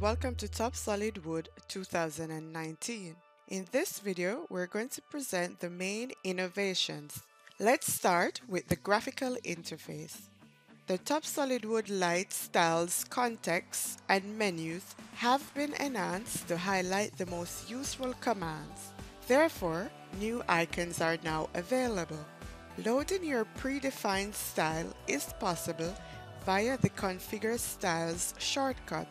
welcome to TopSolid'Wood 2019. In this video, we're going to present the main innovations. Let's start with the graphical interface. The TopSolid'Wood light styles, contexts, and menus have been enhanced to highlight the most useful commands. Therefore, new icons are now available. Loading your predefined style is possible via the Configure Styles shortcut.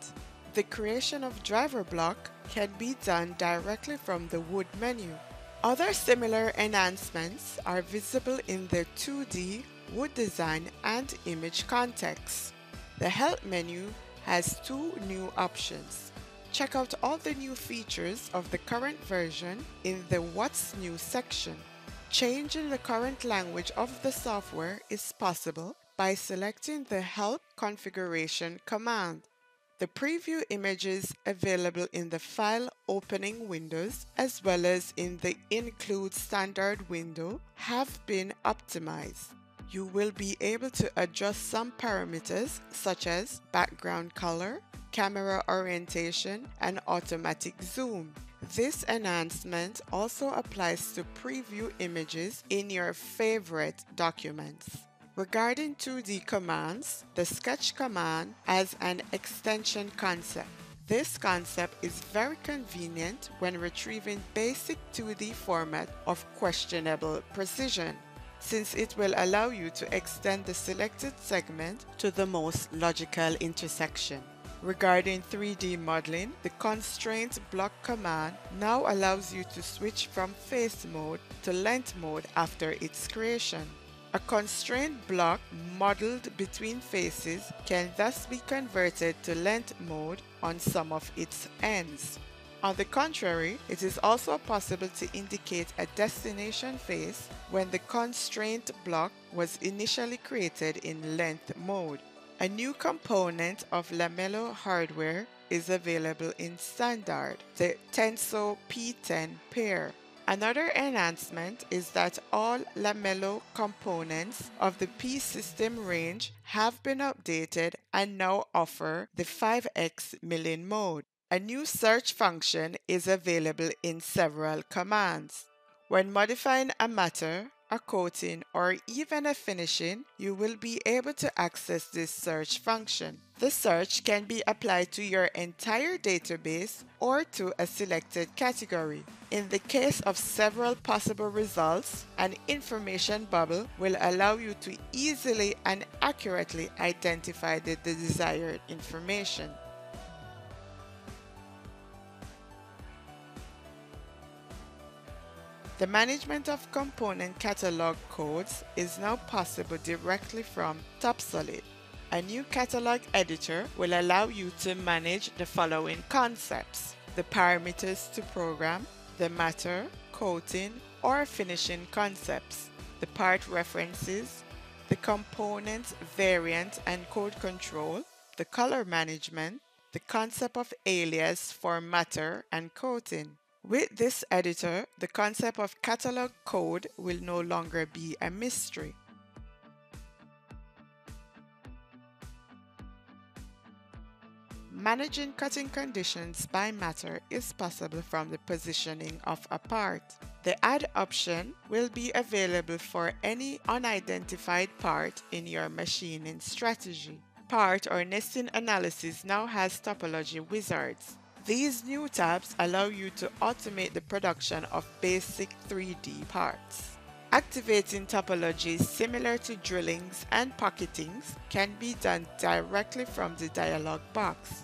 The creation of driver block can be done directly from the Wood menu. Other similar enhancements are visible in the 2D, Wood Design and Image context. The Help menu has two new options. Check out all the new features of the current version in the What's New section. Changing the current language of the software is possible by selecting the Help Configuration command. The preview images available in the File Opening windows as well as in the Include Standard window have been optimized. You will be able to adjust some parameters such as background color, camera orientation, and automatic zoom. This enhancement also applies to preview images in your favorite documents. Regarding 2D commands, the Sketch command has an extension concept. This concept is very convenient when retrieving basic 2D format of questionable precision, since it will allow you to extend the selected segment to the most logical intersection. Regarding 3D modeling, the constraint block command now allows you to switch from face mode to length mode after its creation. A constraint block modeled between faces can thus be converted to length mode on some of its ends. On the contrary, it is also possible to indicate a destination face when the constraint block was initially created in length mode. A new component of Lamello hardware is available in standard, the Tenso P10 pair. Another enhancement is that all Lamello components of the P-System range have been updated and now offer the 5x milling mode. A new search function is available in several commands. When modifying a matter, a coating, or even a finishing, you will be able to access this search function. The search can be applied to your entire database or to a selected category. In the case of several possible results, an information bubble will allow you to easily and accurately identify the desired information. The management of component catalog codes is now possible directly from TopSolid. A new catalog editor will allow you to manage the following concepts the parameters to program, the matter, coating, or finishing concepts, the part references, the components, variant and code control, the color management, the concept of alias for matter and coating. With this editor, the concept of catalog code will no longer be a mystery. Managing cutting conditions by matter is possible from the positioning of a part. The Add option will be available for any unidentified part in your machining strategy. Part or nesting analysis now has topology wizards. These new tabs allow you to automate the production of basic 3D parts. Activating topologies similar to drillings and pocketings can be done directly from the dialog box.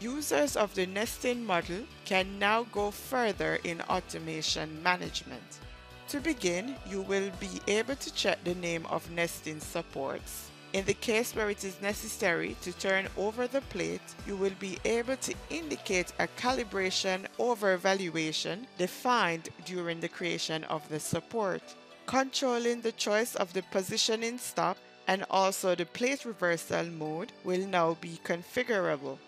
Users of the nesting model can now go further in automation management. To begin, you will be able to check the name of nesting supports. In the case where it is necessary to turn over the plate, you will be able to indicate a calibration overvaluation defined during the creation of the support. Controlling the choice of the positioning stop and also the plate reversal mode will now be configurable.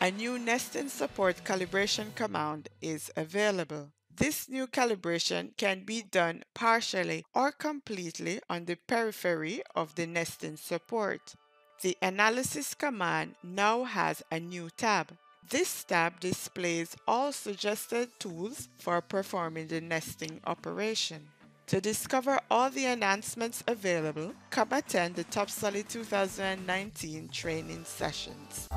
A new nesting support calibration command is available. This new calibration can be done partially or completely on the periphery of the nesting support. The analysis command now has a new tab. This tab displays all suggested tools for performing the nesting operation. To discover all the enhancements available, come attend the TopSolid 2019 training sessions.